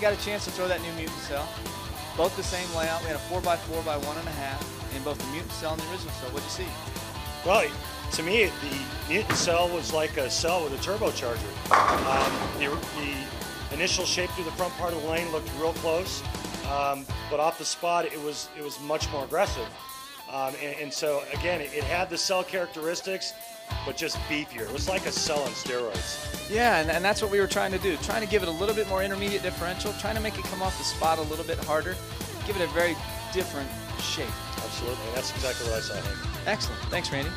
got a chance to throw that new Mutant Cell. Both the same layout. We had a 4x4 by one and a half in both the Mutant Cell and the original Cell. What'd you see? Well, to me, the Mutant Cell was like a cell with a turbocharger. Um, the, the initial shape through the front part of the lane looked real close, um, but off the spot, it was it was much more aggressive. Um, and, and, so again, it, it, had the cell characteristics, but just beefier. It was like a cell on steroids. Yeah, and, and that's what we were trying to do. Trying to give it a little bit more intermediate differential, trying to make it come off the spot a little bit harder, give it a very different shape. Absolutely, that's exactly what I saw. Excellent. Thanks, Randy.